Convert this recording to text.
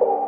Oh.